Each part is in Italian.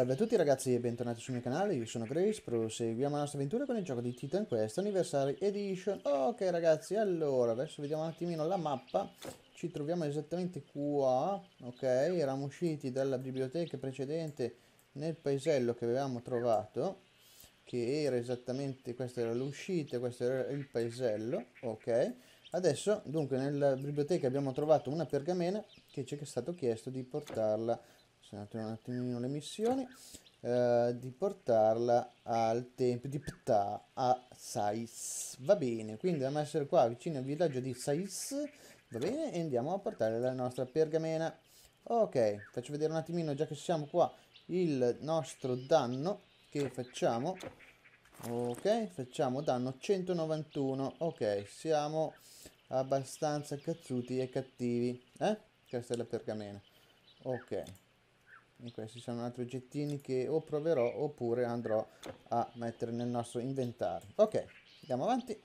Salve a tutti ragazzi e bentornati sul mio canale, io sono Grace, proseguiamo la nostra avventura con il gioco di Titan Quest Anniversary Edition. Ok ragazzi, allora, adesso vediamo un attimino la mappa. Ci troviamo esattamente qua, ok, eravamo usciti dalla biblioteca precedente nel paesello che avevamo trovato Che era esattamente, questa era l'uscita, questo era il paesello, ok? Adesso, dunque, nella biblioteca abbiamo trovato una pergamena che ci è stato chiesto di portarla selezionato un attimino le missioni. Eh, di portarla al tempio di Ptah a Sais. Va bene quindi dobbiamo essere qua vicino al villaggio di Sais. Va bene e andiamo a portare la nostra pergamena. Ok faccio vedere un attimino già che siamo qua il nostro danno che facciamo. Ok facciamo danno 191 ok siamo abbastanza cazzuti e cattivi eh? Questa è la pergamena. Ok questi sono altri oggettini che o proverò oppure andrò a mettere nel nostro inventario. Ok andiamo avanti.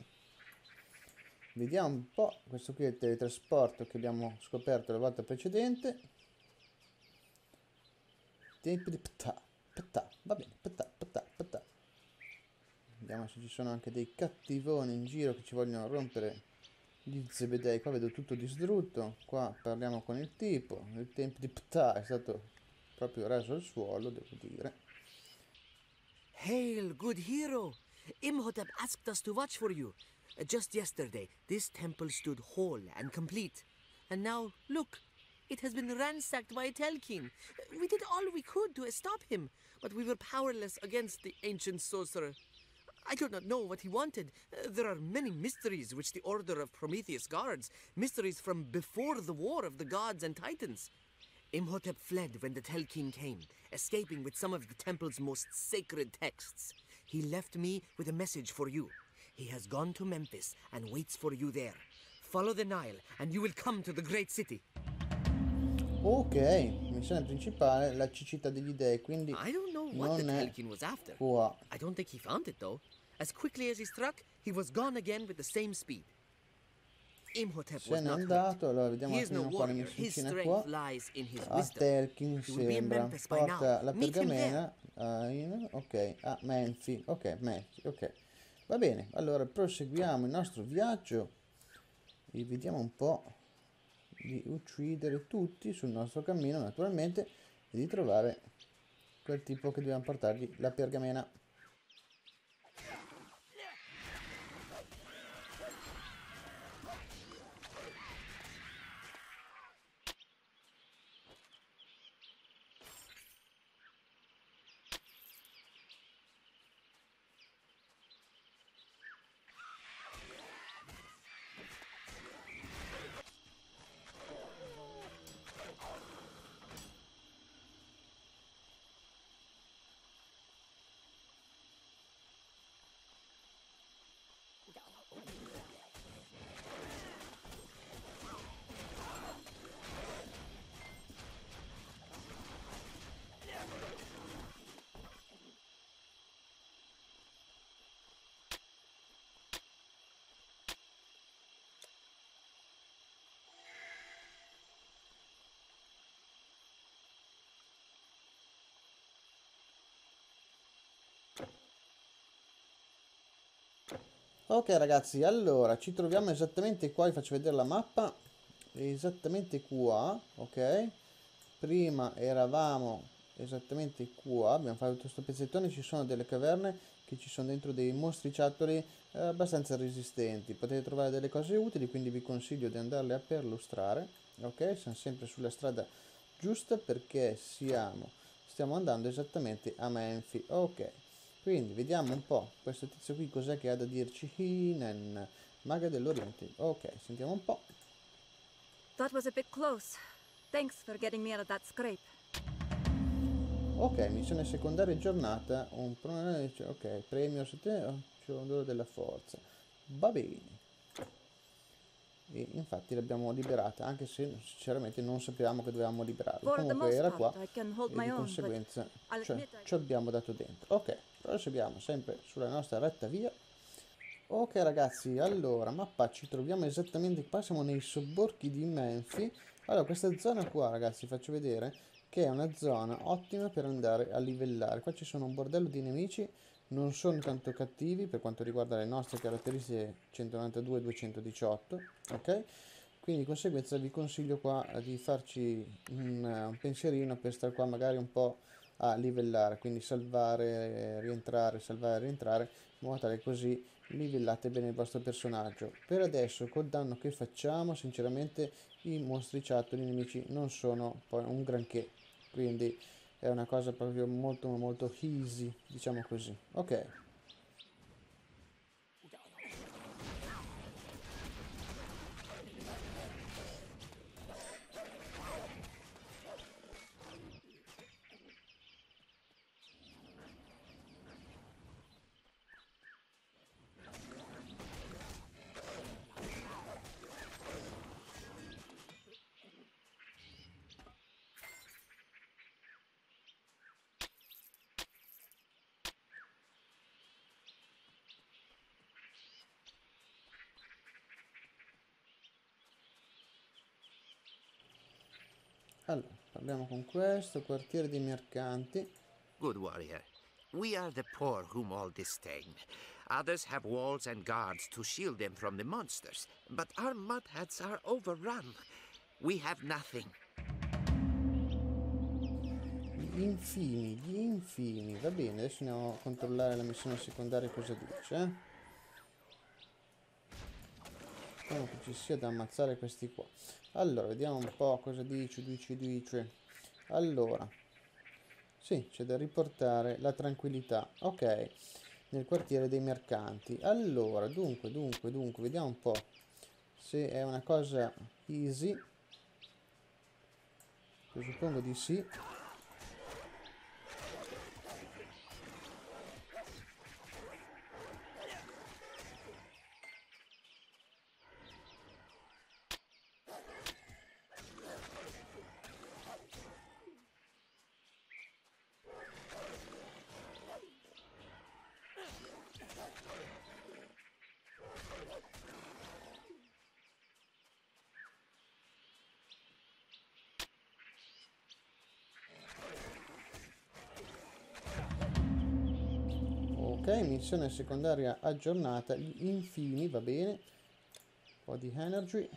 Vediamo un po' questo qui è il teletrasporto che abbiamo scoperto la volta precedente. Tempi pta pta va bene pta pta pta. Vediamo se ci sono anche dei cattivoni in giro che ci vogliono rompere gli zebedei. Qua vedo tutto distrutto. Qua parliamo con il tipo. Il tempo di pta è stato proprio raso al suolo, devo dire. Hail, good hero! Imhotep asked us to watch for you. Just yesterday, this temple stood whole and complete. And now, look, it has been ransacked by Telkin. We did all we could to stop him, but we were powerless against the ancient sorcerer. I do not know what he wanted. There are many mysteries which the Order of Prometheus guards, mysteries from before the war of the gods and titans. Imhotep fled when the Tell King came, escaping with some of the temple's most sacred texts. He left me with a message for you. He has gone to Memphis and waits for you there. Follow the Nile and you will come to the great city. Ok, missione principale, la cecità degli dei, quindi I don't know what the Telkin was after. Qua. I don't think he found it though. As quickly as he struck, he was gone again with the same speed. Se n'è andato allora vediamo un attimo qua. le missioncine qua a Telkin sembra. Porta la pergamena a, in, ok. A Menfi. Ok Menfi. Ok. Va bene. Allora proseguiamo il nostro viaggio. E vediamo un po' di uccidere tutti sul nostro cammino naturalmente e di trovare quel tipo che dobbiamo portargli la pergamena Ok ragazzi, allora ci troviamo esattamente qua, vi faccio vedere la mappa, esattamente qua, ok? Prima eravamo esattamente qua, abbiamo fatto questo pezzettone, ci sono delle caverne che ci sono dentro dei mostriciattoli eh, abbastanza resistenti, potete trovare delle cose utili, quindi vi consiglio di andarle a perlustrare, ok? Siamo sempre sulla strada giusta perché siamo, stiamo andando esattamente a Menfi, ok? Quindi vediamo un po' questo tizio qui cos'è che ha da dirci. Hinen, maga dell'Oriente. Ok, sentiamo un po'. That was a bit close. Thanks for getting me out of that scrape. Ok, missione secondaria giornata. Un ok, premio 7 oh, della forza. Va bene e infatti l'abbiamo liberata anche se sinceramente non sapevamo che dovevamo liberarla comunque era qua e di conseguenza cioè, ci abbiamo dato dentro ok proseguiamo sempre sulla nostra retta via ok ragazzi allora mappa ci troviamo esattamente qua siamo nei sobborghi di Menfi allora questa zona qua ragazzi faccio vedere che è una zona ottima per andare a livellare. Qua ci sono un bordello di nemici, non sono tanto cattivi per quanto riguarda le nostre caratteristiche 192-218, ok? Quindi di conseguenza vi consiglio qua di farci un, un pensierino per stare qua magari un po' a livellare, quindi salvare, rientrare, salvare, rientrare, in modo tale così livellate bene il vostro personaggio. Per adesso col danno che facciamo, sinceramente i mostriciattoli nemici non sono poi un granché. Quindi è una cosa proprio molto molto easy diciamo così. Ok Parliamo con questo, quartiere dei mercanti. Good warrior. We are the poor whom all disdain. Others have walls and guards to shield them from the monsters, but our mud are overrun. We have nothing. Gli infimi, gli infimi. Va bene, adesso andiamo a controllare la missione secondaria cosa dice. Speriamo che ci sia da ammazzare questi qua. Allora, vediamo un po' cosa dice, dice, dice. Allora, sì, c'è da riportare la tranquillità. Ok, nel quartiere dei mercanti. Allora, dunque, dunque, dunque, vediamo un po' se è una cosa easy. Presuppongo di sì. Ok, missione secondaria aggiornata, gli infini, va bene. Un po' di energy.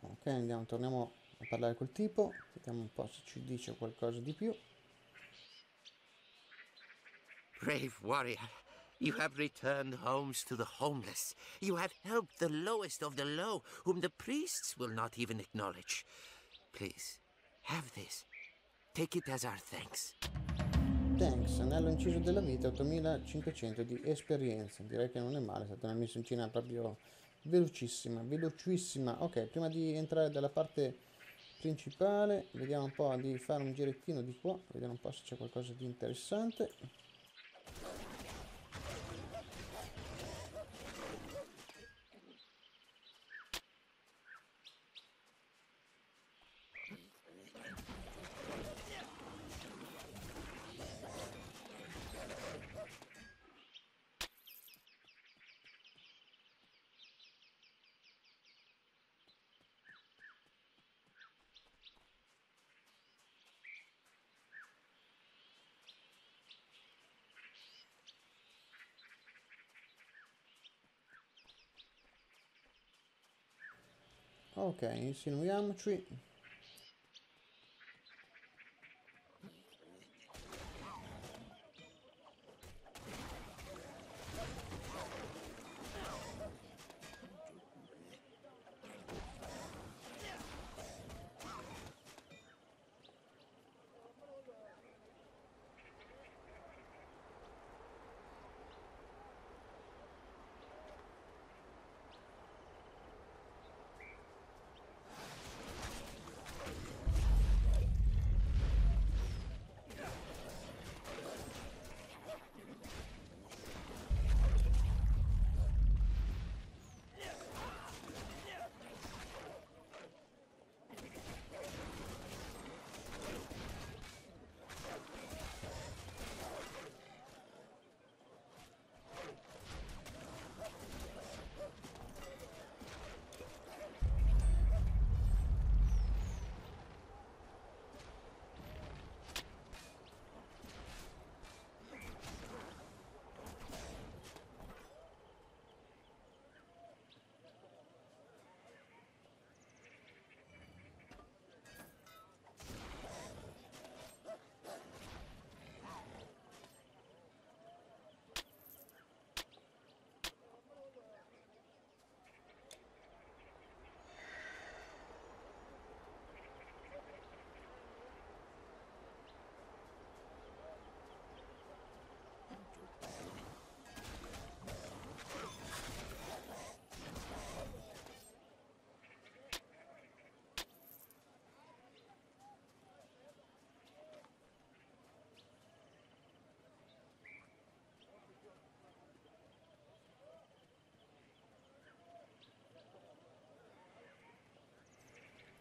Ok, andiamo, torniamo a parlare col tipo. Vediamo un po' se ci dice qualcosa di più. Brave warrior, you have returned homes to the homeless. You have helped the lowest of the low, whom the priests will not even acknowledge. Please, have this. Take it as our thanks. Thanks, anello inciso della vita, 8500 di esperienza. Direi che non è male, è stata una missioncina proprio velocissima, velocissima. Ok, prima di entrare dalla parte principale, vediamo un po' di fare un girettino di qua, vediamo un po' se c'è qualcosa di interessante. Ok, insinuiamoci.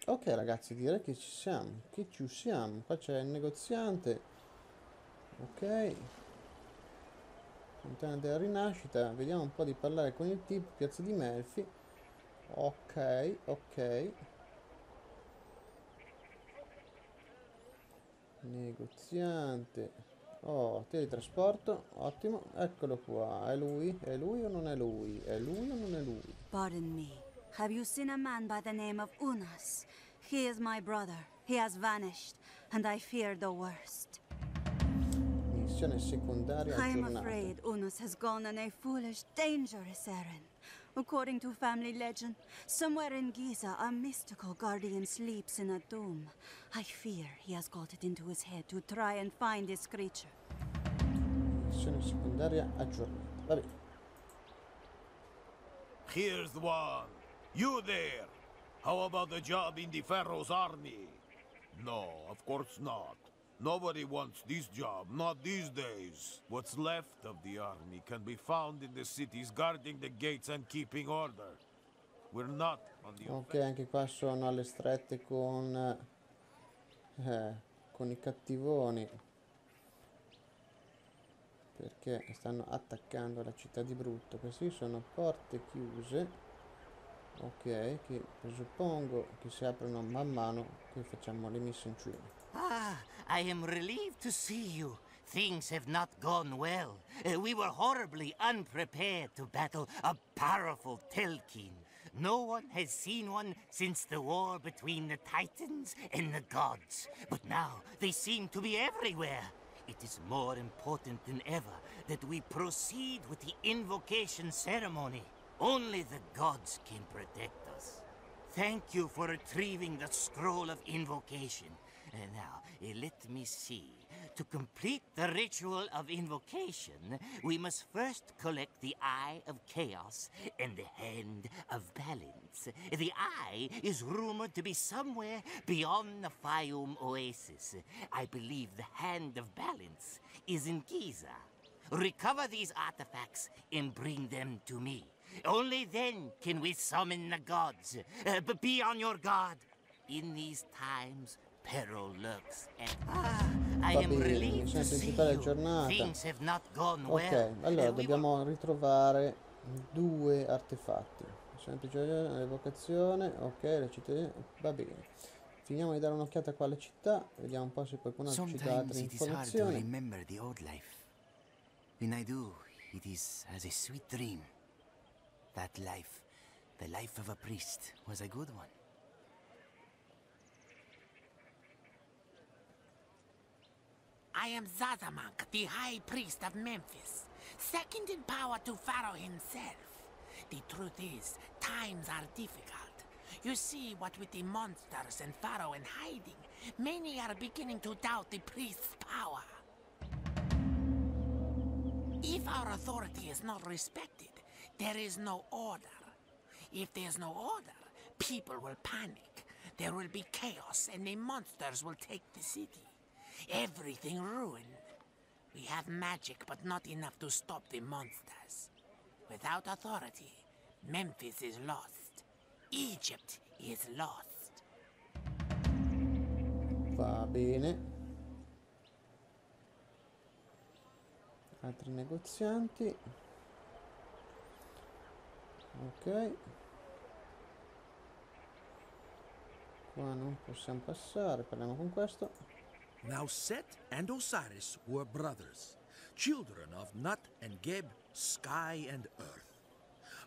Ok ragazzi, direi che ci siamo, che ci siamo. Qua c'è il negoziante. Ok. Fontana della rinascita. Vediamo un po' di parlare con il tip, piazza di Melfi. Ok, ok. Negoziante. Oh, teletrasporto, ottimo. Eccolo qua. È lui? È lui o non è lui? È lui o non è lui? Pardon me. Have you seen a man by the name of Unas? He is my brother. He has vanished, and I fear the worst. Missione secondaria I am afraid Unas has gone on a foolish, dangerous errand. According to family legend, somewhere in Giza, a mystical guardian sleeps in a tomb. I fear he has got it into his head to try and find this creature. Missione secondaria aggiornata. Va bene. Here's the one. You there. How about the job in the Pharaoh's army? No, of course not. Nobody wants this job, not these days. What's left of the army can be found in the cities guarding the gates and keeping order. We're not on the Ok, anche qua sono alle strette con, eh, con i cattivoni. Perché stanno attaccando la città di brutto. Queste sono porte chiuse. Ok, che presuppongo che si aprono man mano che facciamo le missioncine. Ah, I am relieved to see you. Things have not gone well. Uh, we were horribly unprepared to battle a powerful Telkin. No one has seen one since the war between the Titans and the gods. But now they seem to be everywhere. It is more important than ever that we proceed with the invocation ceremony. Only the gods can protect us. Thank you for retrieving the scroll of invocation. Uh, now, uh, let me see. To complete the ritual of invocation, we must first collect the Eye of Chaos and the Hand of Balance. The Eye is rumored to be somewhere beyond the Fayum Oasis. I believe the Hand of Balance is in Giza. Recover these artifacts and bring them to me. Only then can we summon the gods. Uh, but be on your guard. In these times, peril lurks. And ah, I am relieved to see you. Things have not gone Ok, well. allora Uh, we dobbiamo ritrovare due artefatti. Semplice evocazione, ok, la cittadina, va bene. Finiamo di dare un'occhiata qua alle città, vediamo un po' se qualcuno ci dà altre Sometimes it is hard to informazioni. remember the old life. When I do, it is as a sweet dream. That life, the life of a priest, was a good one. I am Zazamank, the High Priest of Memphis, second in power to Pharaoh himself. The truth is, times are difficult. You see, what with the monsters and Pharaoh in hiding, many are beginning to doubt the priest's power. If our authority is not respected, there is no order. If there's no order, people will panic. There will be chaos and the monsters will take the city. Everything ruined. We have magic, but not enough to stop the monsters. Without authority, Memphis is lost. Egypt is lost. Va bene. Altri negozianti. Ok. Qua non possiamo passare, parliamo con questo. Now Set and Osiris were brothers, children of Nut and Geb, sky and earth.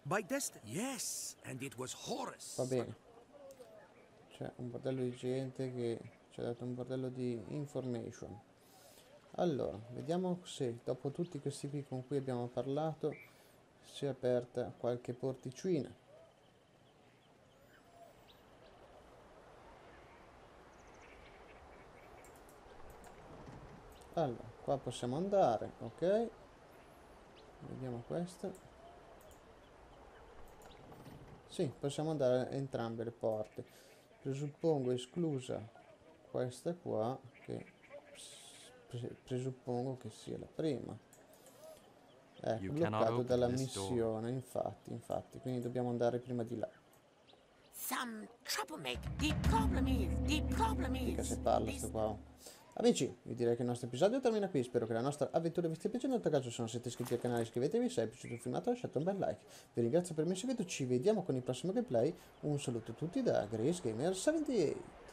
By destiny, yes, and it was Horus. Va bene. C'è un bordello di gente che ci ha dato un bordello di information. Allora, vediamo se dopo tutti questi qui con cui abbiamo parlato si è aperta qualche porticina. Allora, qua possiamo andare, ok? Vediamo questa. Sì, possiamo andare a entrambe le porte. Presuppongo esclusa questa qua, che pre- presuppongo che sia la prima. Ecco, bloccato dalla missione, infatti, infatti, quindi dobbiamo andare prima di là. some troublemaker. The problem is, the problem Mica is. se parla sto qua. Amici, io direi che il nostro episodio termina qui. Spero che la nostra avventura vi stia piacendo. Caso, se non siete iscritti al canale, iscrivetevi. Se vi è piaciuto il filmato, lasciate un bel like. Vi ringrazio per avermi seguito. Ci vediamo con il prossimo gameplay. Un saluto a tutti da Grace Gamer 78.